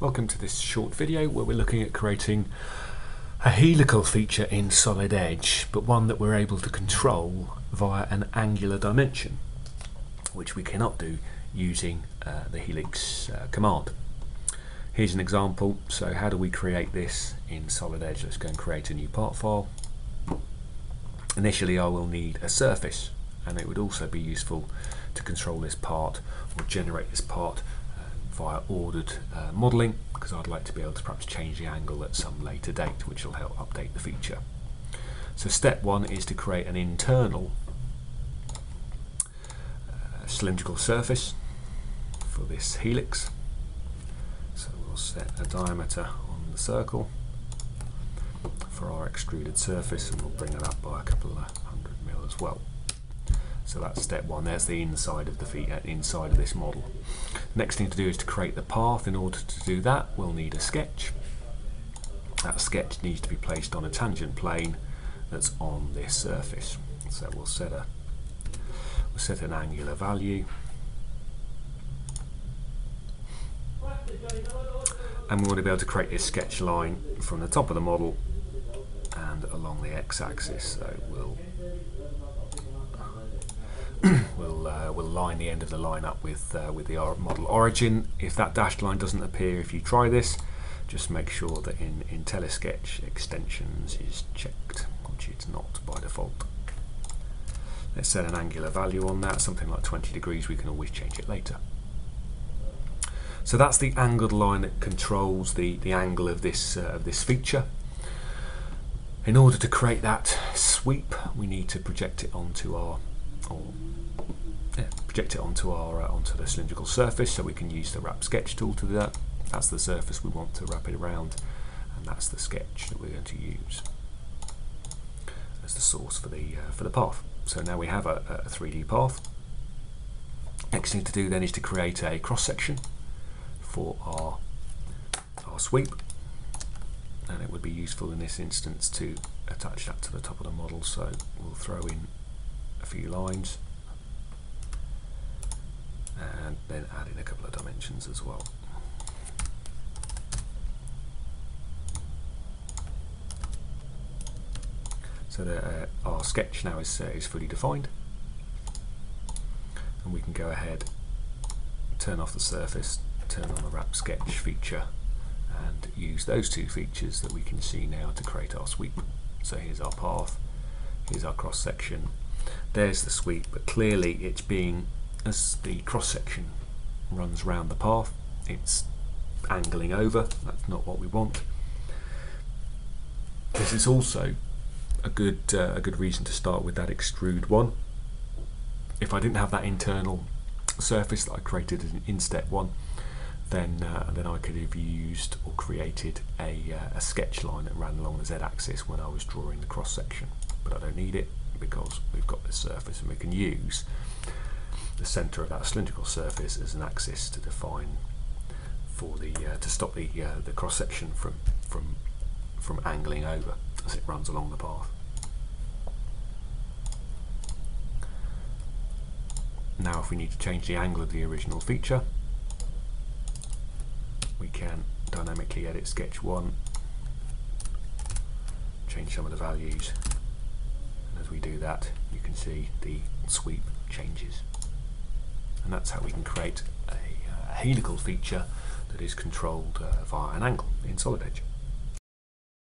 Welcome to this short video where we're looking at creating a helical feature in Solid Edge, but one that we're able to control via an angular dimension, which we cannot do using uh, the helix uh, command. Here's an example. So how do we create this in Solid Edge? Let's go and create a new part file. Initially I will need a surface and it would also be useful to control this part or generate this part via ordered uh, modelling because I'd like to be able to perhaps change the angle at some later date which will help update the feature. So step one is to create an internal uh, cylindrical surface for this helix. So we'll set a diameter on the circle for our extruded surface and we'll bring it up by a couple of hundred mil as well. So that's step one. There's the inside of the feet, uh, inside of this model. Next thing to do is to create the path. In order to do that, we'll need a sketch. That sketch needs to be placed on a tangent plane that's on this surface. So we'll set a we'll set an angular value. And we want to be able to create this sketch line from the top of the model and along the x-axis. So we'll we'll uh, we'll line the end of the line up with uh, with the model origin. If that dashed line doesn't appear, if you try this, just make sure that in IntelliSketch extensions is checked, which it's not by default. Let's set an angular value on that, something like 20 degrees. We can always change it later. So that's the angled line that controls the the angle of this uh, of this feature. In order to create that sweep, we need to project it onto our or yeah, project it onto our uh, onto the cylindrical surface so we can use the wrap sketch tool to do that. That's the surface we want to wrap it around and that's the sketch that we're going to use as the source for the uh, for the path. So now we have a, a 3D path. Next thing to do then is to create a cross section for our our sweep and it would be useful in this instance to attach that to the top of the model so we'll throw in a few lines and then add in a couple of dimensions as well. So that uh, our sketch now is, uh, is fully defined and we can go ahead turn off the surface, turn on the wrap sketch feature and use those two features that we can see now to create our sweep. So here's our path, here's our cross section there's the sweep, but clearly it's being, as the cross section runs round the path, it's angling over. That's not what we want. This is also a good uh, a good reason to start with that extrude one. If I didn't have that internal surface that I created in, step one, then uh, then I could have used or created a, uh, a sketch line that ran along the z-axis when I was drawing the cross section. But I don't need it because we've got this surface and we can use the centre of that cylindrical surface as an axis to define for the uh, to stop the uh, the cross section from from from angling over as it runs along the path. Now if we need to change the angle of the original feature we can dynamically edit sketch 1 change some of the values as we do that you can see the sweep changes and that's how we can create a, uh, a helical feature that is controlled uh, via an angle in Solid Edge.